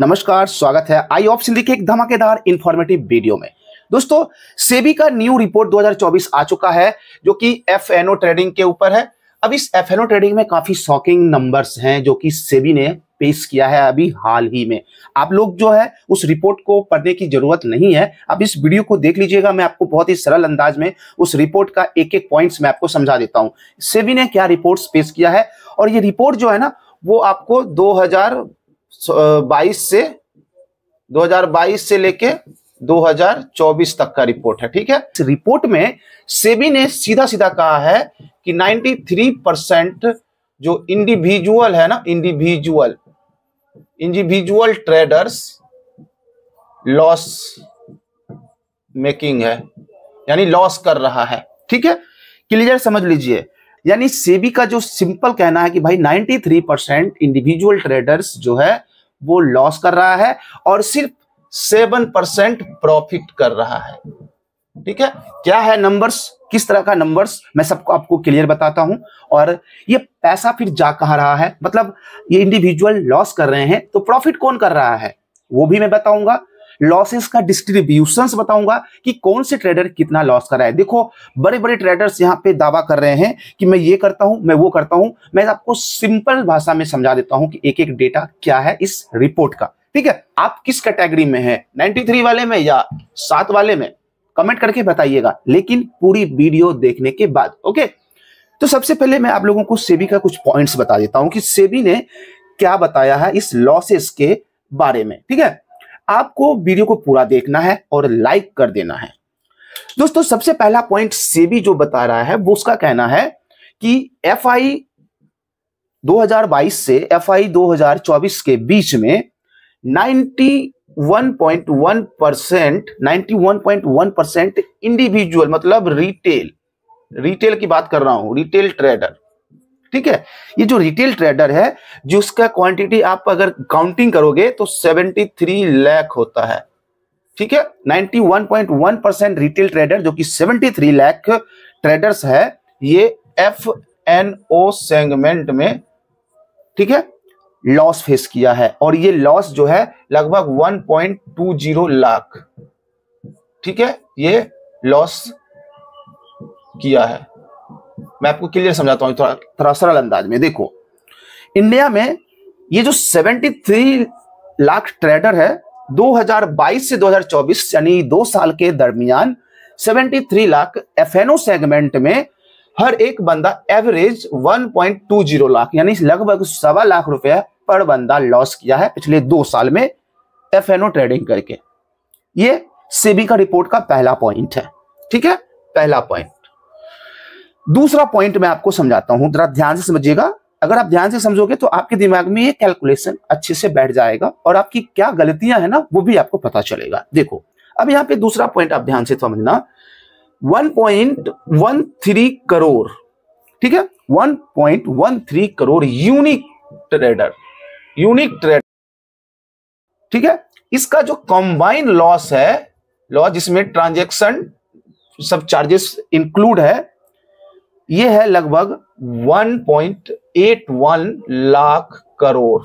नमस्कार, स्वागत है आई ऑफ़ सिंधी के एक धमाकेदार इंफॉर्मेटिव वीडियो में। दोस्तों, सेबी का न्यू रिपोर्ट 2024 आ चुका है, जो कि एफएनओ ट्रेडिंग के ऊपर है। अब इस एफएनओ ट्रेडिंग में काफ़ी शॉकिंग नंबर्स हैं, जो कि सेबी ने पेश किया है अभी हाल ही में। आप लोग जो है, उस रिपोर्ट को पढ़ने की ज़रूरत नहीं है। आप इस वीडियो को देख लीजिएगा, मैं आपको बहुत ही सरल अंदाज में उस रिपोर्ट का एक एक पॉइंट्स मैं आपको समझा देता हूँ। सेबी ने क्या रिपोर्ट्स पेश किया है? और ये रिपोर्ट जो है ना, वो आपको 2022 से 2022 से लेके 2024 तक का रिपोर्ट है, ठीक है? इस रिपोर्ट में सेबी ने सीधा सीधा कहा है कि 93 परसेंट जो इंडिविजुअल है ना individual individual traders loss making है, यानी लॉस कर रहा है, ठीक है? क्लियर समझ लीजिए। यानी सेबी का जो सिंपल कहना है कि भाई 93 परसेंट इंडिविजुअल ट्रेडर्स जो है, वो लॉस कर रहा है और सिर्फ़ सेवन परसेंट प्रॉफिट कर रहा है। ठीक है? क्या है नंबर्स किस तरह का नंबर्स मैं सबको आपको क्लियर बताता हूँ। और ये पैसा फिर जा कहा रहा है? मतलब ये इंडिविजुअल लॉस कर रहे हैं तो प्रॉफिट कौन कर रहा है? वो भी मैं बताऊँगा। लॉसेस का डिस्ट्रीब्यूशन बताऊँगा कि कौन से ट्रेडर कितना लॉस कर रहा है। देखो बड़े बड़े ट्रेडर्स यहाँ पे दावा कर रहे हैं कि मैं ये करता हूँ, मैं वो करता हूँ। मैं आपको सिंपल भाषा में समझा देता हूँ कि एक एक डेटा क्या है इस रिपोर्ट का। ठीक है? आप किस कैटेगरी में है? 93 वाले में या सात वाले में? कमेंट करके बताइएगा, लेकिन पूरी वीडियो देखने के बाद ओके तो सबसे पहले मैं आप लोगों को सेबी का कुछ पॉइंट्स बता देता हूँ कि सेबी ने क्या बताया है इस लॉसेस के बारे में। ठीक है? आपको वीडियो को पूरा देखना है और लाइक कर देना है। दोस्तों, सबसे पहला पॉइंट सेबी जो बता रहा है, वो उसका कहना है कि एफ़ आई 2022 से एफ़ आई 2024 के बीच में 91.1 परसेंट नाइन्टी परसेंट इंडिविजुअल मतलब रिटेल रिटेल की बात कर रहा हूँ रिटेल ट्रेडर ठीक है? ये जो रिटेल ट्रेडर है जिसका क्वांटिटी आप अगर काउंटिंग करोगे तो 73 लाख होता है। ठीक है? 91.1 परसेंट रिटेल ट्रेडर जो कि 73 लाख ट्रेडर्स है, ये एफ़ एन ओ सेगमेंट में, ठीक है? लॉस फेस किया है। और ये लॉस जो है, लगभग 1.20 लाख ठीक है? ये लॉस किया है। मैं आपको क्लियर समझाता हूँ, थोड़ा थोड़ा सरल अंदाज में। देखो इंडिया में ये जो 73 लाख ट्रेडर है 2022 से 2024 यानी दो साल के दरमियान 73 लाख एफएनओ सेगमेंट में हर एक बंदा एवरेज 1.20 लाख, यानी लगभग सवा लाख रुपया पर बंदा लॉस किया है पिछले दो साल में एफएनओ ट्रेडिंग करके। ये सेबी का रिपोर्ट का पहला पॉइंट है। ठीक है? पहला पॉइंट दूसरा पॉइंट मैं आपको समझाता हूँ, जरा ध्यान से समझिएगा। अगर आप ध्यान से समझोगे तो आपके दिमाग में ये कैलकुलेशन अच्छे से बैठ जाएगा और आपकी क्या गलतियाँ है ना, वो भी आपको पता चलेगा। देखो, अब यहाँ पे दूसरा पॉइंट आप ध्यान से समझना। 1.13 करोड़ ठीक है? 1.13 crore unique trader unique trader ठीक है? इसका जो कंबाइन लॉस है लॉस जिसमें ट्रांजेक्शन सब चार्जेस इंक्लूड है ये है लगभग 1.81 लाख करोड़।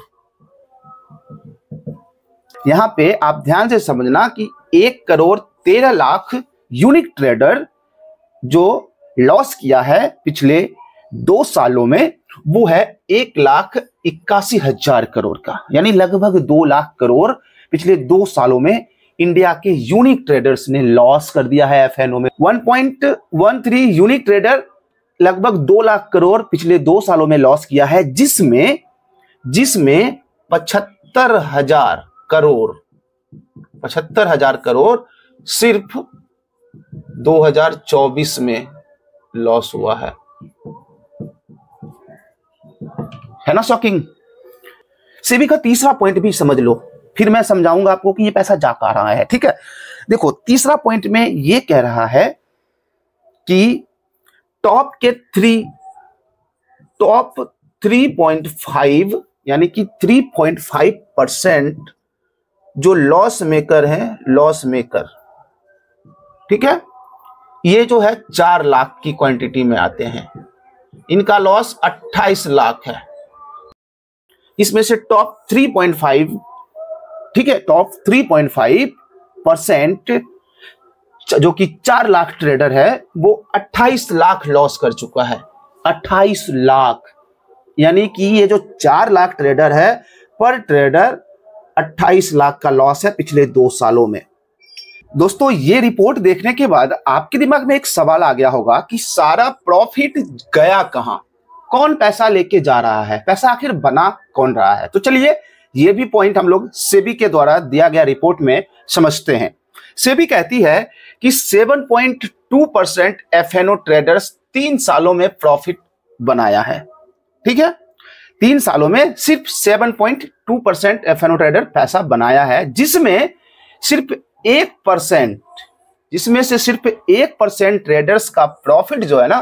यहाँ पे आप ध्यान से समझना कि एक करोड़ तेरह लाख यूनिक ट्रेडर जो लॉस किया है पिछले दो सालों में, वो है एक लाख इक्यासी हज़ार करोड़ का। यानी लगभग दो लाख करोड़ पिछले दो सालों में इंडिया के यूनिक ट्रेडर्स ने लॉस कर दिया है एफएनओ में। 1.13 यूनिक ट्रेडर लगभग दो लाख करोड़ पिछले दो सालों में लॉस किया है, जिसमें जिसमें पचहत्तर हज़ार करोड़, पचहत्तर हज़ार करोड़ सिर्फ़ 2024 में लॉस हुआ है। है ना शॉकिंग सेबी का तीसरा पॉइंट भी समझ लो। फिर मैं समझाऊँगा आपको कि ये पैसा जा पा रहा है, ठीक है? देखो, तीसरा पॉइंट में ये कह रहा है कि टॉप के थ्री, टॉप 3.5 यानी कि 3.5 परसेंट जो लॉस मेकर हैं लॉस मेकर ठीक है? ये जो है चार लाख की क्वांटिटी में आते हैं। इनका लॉस 28 लाख है। इसमें से टॉप 3.5 ठीक है? टॉप 3.5 परसेंट जो कि चार लाख ट्रेडर है, वो 28 लाख लॉस कर चुका है। 28 लाख। यानी कि ये जो चार लाख ट्रेडर है पर ट्रेडर 28 लाख का लॉस है पिछले दो सालों में। दोस्तों, ये रिपोर्ट देखने के बाद आपके दिमाग में एक सवाल आ गया होगा कि सारा प्रॉफिट गया कहाँ? कौन पैसा लेके जा रहा है? पैसा आखिर बना कौन रहा है? तो चलिए, ये भी पॉइंट हम लोग सेबी के द्वारा दिया गया रिपोर्ट में समझते हैं। सेबी कहती है कि 7.2 परसेंट एफ़ ट्रेडर्स तीन सालों में प्रॉफिट बनाया है। ठीक है? तीन सालों में सिर्फ़ 7.2 परसेंट एफ़ ट्रेडर पैसा बनाया है, जिसमें सिर्फ़ एक परसेंट जिसमें से सिर्फ़ एक परसेंट ट्रेडर्स का प्रॉफिट जो है ना,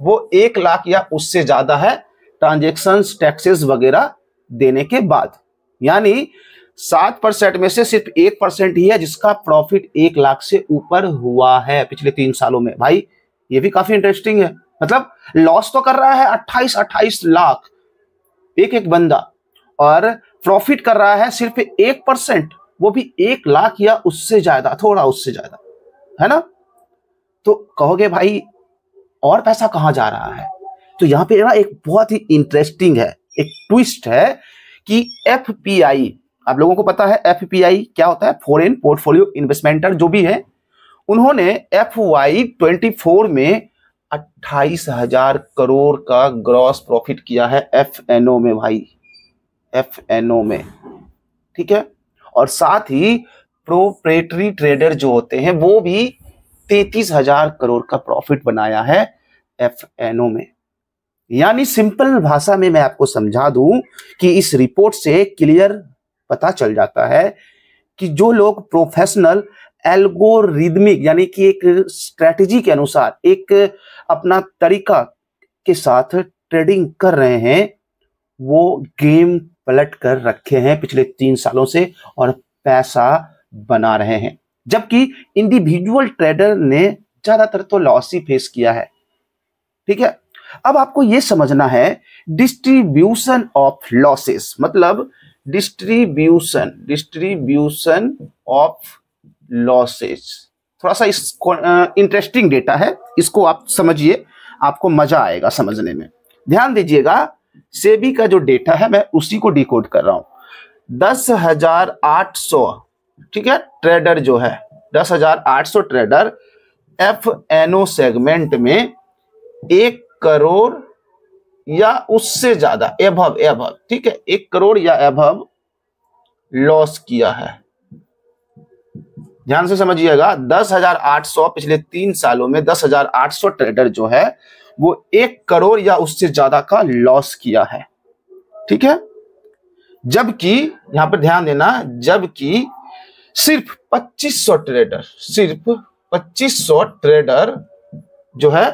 वो एक लाख या उससे ज़्यादा है ट्रांजेक्शन टैक्सेस वगैरह देने के बाद। यानी सात परसेंट में से सिर्फ़ एक परसेंट ही है, जिसका प्रॉफिट एक लाख से ऊपर हुआ है पिछले तीन सालों में। भाई, ये भी काफ़ी इंटरेस्टिंग है। मतलब लॉस तो कर रहा है अट्ठाईस अट्ठाईस लाख एक एक बंदा, और प्रॉफिट कर रहा है सिर्फ़ एक परसेंट, वो भी एक लाख या उससे ज़्यादा, थोड़ा उससे ज़्यादा, है ना? तो कहोगे, भाई, और पैसा कहाँ जा रहा है? तो यहाँ पे ना एक बहुत ही इंटरेस्टिंग है, एक ट्विस्ट है कि एफपीआई आप लोगों को पता है एफपीआई क्या होता है? फॉरेन पोर्टफोलियो इन्वेस्टमेंटर जो भी है, उन्होंने एफ़ वाई ट्वेंटी फोर में अट्ठाईस हज़ार करोड़ का ग्रॉस प्रॉफिट किया है एफ़ एनओ में भाई। एफ़ एनओ में। ठीक है? और साथ ही प्रोप्रेटरी ट्रेडर जो होते हैं, वो भी तैतीस हज़ार करोड़ का प्रॉफिट बनाया है एफ़ एनओ में। यानी सिंपल भाषा में मैं आपको समझा दूँ कि इस रिपोर्ट से क्लियर पता चल जाता है कि जो लोग प्रोफेशनल एल्गोरिदमिक यानी कि एक स्ट्रेटजी के अनुसार, एक अपना तरीका के साथ ट्रेडिंग कर रहे हैं, वो गेम पलट कर रखे हैं पिछले तीन सालों से और पैसा बना रहे हैं। जबकि इंडिविजुअल ट्रेडर ने ज़्यादातर तो लॉस ही फेस किया है। ठीक है? अब आपको यह समझना है डिस्ट्रीब्यूशन ऑफ़ लॉसेस मतलब डिस्ट्रीब्यूशन डिस्ट्रीब्यूशन ऑफ़ लॉसेस थोड़ा सा इस इंटरेस्टिंग डेटा है। इसको आप समझिए, आपको मज़ा आएगा समझने में। ध्यान दीजिएगा, सेबी का जो डेटा है, मैं उसी को डिकोड कर रहा हूँ। दस हज़ार आठ सौ, ठीक है ट्रेडर जो है, दस हज़ार आठ सौ ट्रेडर एफ़ एनओ सेगमेंट में एक करोड़ या उससे ज़्यादा एभव एभव ठीक है? एक करोड़ या एभव लॉस किया है। ध्यान से समझिएगा, दस हज़ार आठ सौ पिछले तीन सालों में दस हज़ार आठ सौ ट्रेडर जो है, वो एक करोड़ या उससे ज़्यादा का लॉस किया है। ठीक है? जबकि, यहाँ पर ध्यान देना, जबकि सिर्फ़ 2500 ट्रेडर सिर्फ़ 2500 ट्रेडर जो है,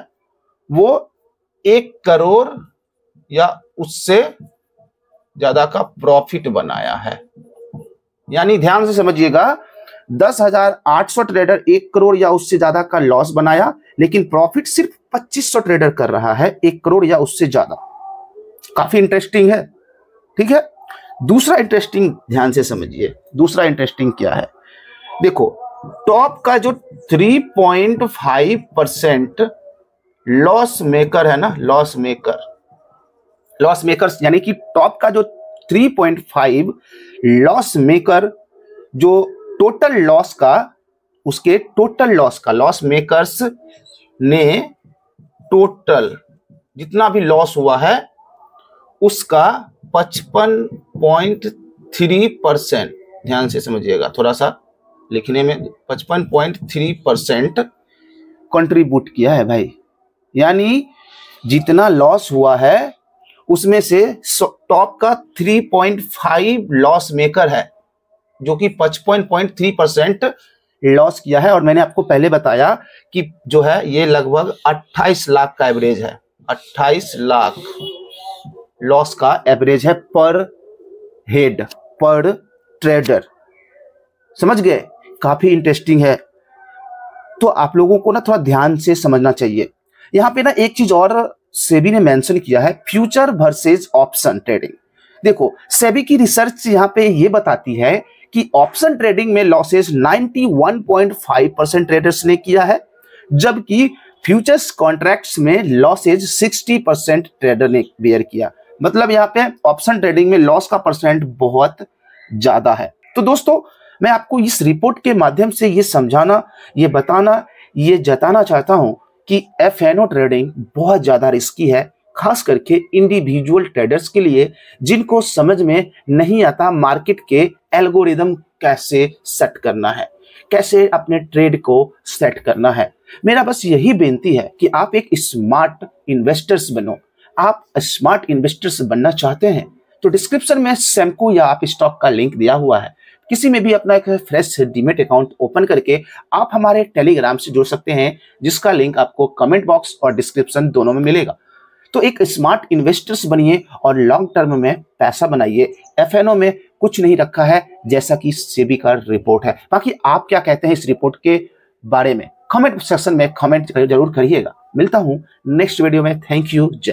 वो एक करोड़ या उससे ज़्यादा का प्रॉफिट बनाया है। यानी ध्यान से समझिएगा, दस हज़ार आठ सौ ट्रेडर एक करोड़ या उससे ज़्यादा का लॉस बनाया, लेकिन प्रॉफिट सिर्फ़ पच्चीस सौ ट्रेडर कर रहा है, एक करोड़ या उससे ज़्यादा। काफ़ी इंटरेस्टिंग है, ठीक है? दूसरा इंटरेस्टिंग ध्यान से समझिए, दूसरा इंटरेस्टिंग क्या है? देखो टॉप का जो 3.5 परसेंट लॉस मेकर है ना लॉस मेकर लॉस मेकर यानी कि टॉप का जो 3.5 लॉस मेकर जो टोटल लॉस का, उसके टोटल लॉस का लॉस मेकर्स ने टोटल जितना भी लॉस हुआ है, उसका 55.3 परसेंट, ध्यान से समझिएगा थोड़ा सा लिखने में 55.3 परसेंट कंट्रीब्यूट किया है भाई। यानी जितना लॉस हुआ है उसमें से टॉप का 3.5 लॉस मेकर है, जो कि 55.3 परसेंट लॉस किया है। और मैंने आपको पहले बताया कि जो है, ये लगभग 28 लाख का एवरेज है। 28 लाख लॉस का एवरेज है पर हेड पर ट्रेडर समझ गए? काफ़ी इंटरेस्टिंग है। तो आप लोगों को ना थोड़ा ध्यान से समझना चाहिए। यहाँ पे ना एक चीज़ और सेबी ने मेंशन किया है फ्यूचर वर्सेज ऑप्शन ट्रेडिंग। देखो, सेबी की रिसर्च यहाँ पे ये बताती है कि ऑप्शन ट्रेडिंग में लॉसेस 91.5 परसेंट ट्रेडर्स ने किया है, जबकि फ्यूचर्स कॉन्ट्रैक्ट्स में लॉसेज 60 परसेंट ट्रेडर ने बेयर किया। मतलब यहाँ पे ऑप्शन ट्रेडिंग में लॉस का परसेंट बहुत ज़्यादा है। तो दोस्तों, मैं आपको इस रिपोर्ट के माध्यम से ये समझाना, ये बताना, ये जताना चाहता हूँ कि एफ़ ट्रेडिंग बहुत ज़्यादा रिस्की है, खास करके इंडिविजुअल ट्रेडर्स के लिए, जिनको समझ में नहीं आता मार्केट के एल्गोरिदम कैसे सेट करना है, कैसे अपने ट्रेड को सेट करना है। मेरा बस यही बेनती है कि आप एक स्मार्ट इन्वेस्टर्स बनो। आप स्मार्ट इन्वेस्टर्स बनना चाहते हैं तो डिस्क्रिप्शन में सेमको या आप स्टॉक का लिंक दिया हुआ है। किसी में भी अपना एक फ्रेश डीमेट अकाउंट ओपन करके आप हमारे टेलीग्राम से जुड़ सकते हैं, जिसका लिंक आपको कमेंट बॉक्स और डिस्क्रिप्शन दोनों में मिलेगा। तो एक स्मार्ट इन्वेस्टर्स बनिए और लॉन्ग टर्म में पैसा बनाइए। एफएनओ में कुछ नहीं रखा है, जैसा कि सेबी का रिपोर्ट है। बाकी आप क्या कहते हैं इस रिपोर्ट के बारे में? कमेंट सेक्शन में कमेंट ज़रूर करिएगा। मिलता हूँ नेक्स्ट वीडियो में। थैंक यू जय।